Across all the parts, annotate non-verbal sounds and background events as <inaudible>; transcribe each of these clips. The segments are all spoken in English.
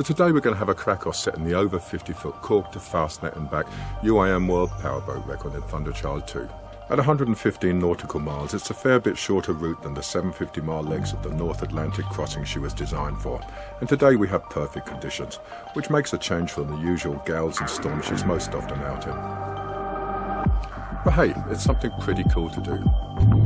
So today we're going to have a crack off setting the over 50 foot cork to fastnet and back UIM World Powerboat record in Thunder Child 2. At 115 nautical miles, it's a fair bit shorter route than the 750 mile legs of the North Atlantic crossing she was designed for. And today we have perfect conditions, which makes a change from the usual gales and storms she's most often out in. But hey, it's something pretty cool to do.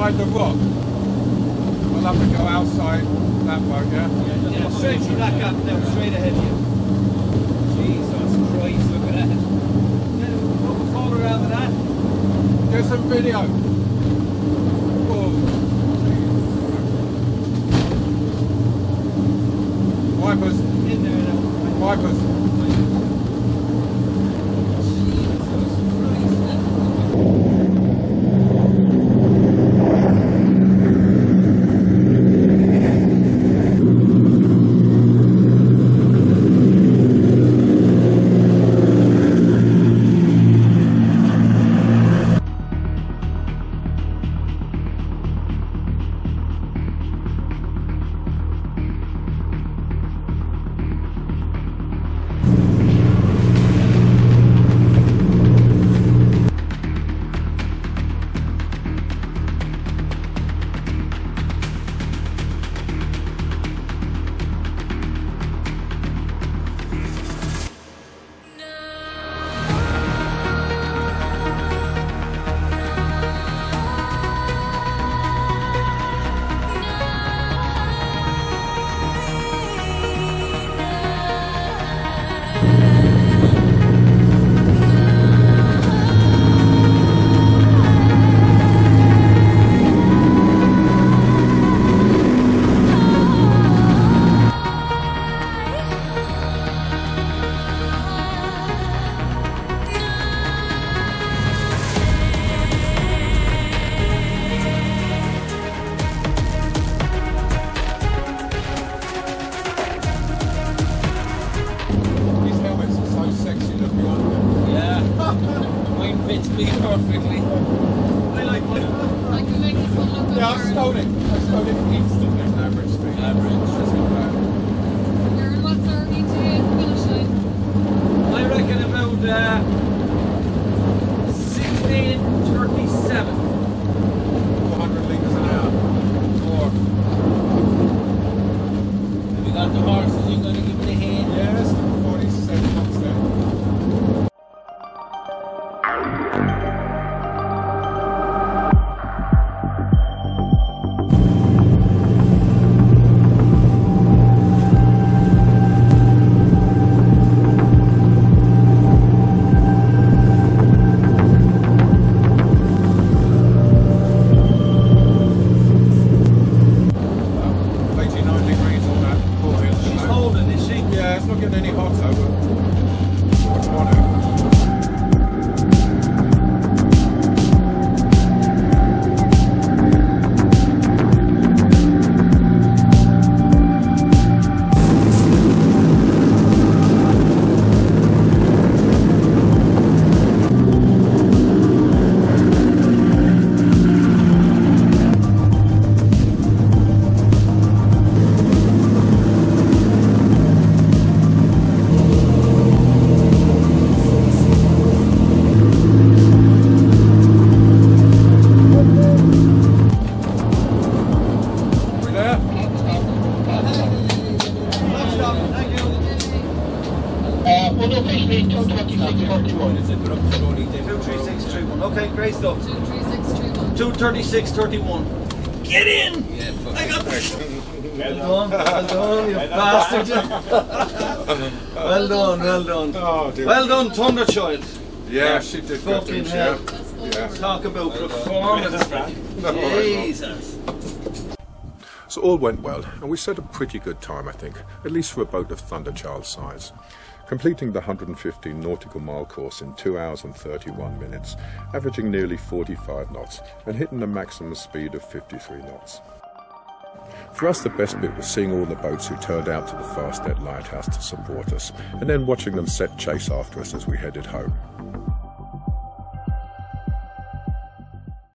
Inside the rock? We'll have to go outside that boat, yeah? Yeah, straight through that gap now, straight ahead of you. Jesus Christ, look at that. Yeah, Don't fall around that. Get some video. Oh. Wipers, In there now. wipers. Me getting any hot over. I wouldn't want to. Brooks Road EJ. 23631. Okay, great stuff. 23631. 23631. Get in! Yeah. I got this. <laughs> well done, well done, you bastard. <laughs> well done, well done. Oh. Well done, Thunder Child. Yeah, yeah, she did Fucking hell. Yeah. Talk about well performance. <laughs> Jesus. So all went well, and we set a pretty good time, I think, at least for a boat of Thunder Child size. Completing the 115 nautical mile course in 2 hours and 31 minutes, averaging nearly 45 knots, and hitting a maximum speed of 53 knots. For us, the best bit was seeing all the boats who turned out to the Fastnet Lighthouse to support us, and then watching them set chase after us as we headed home.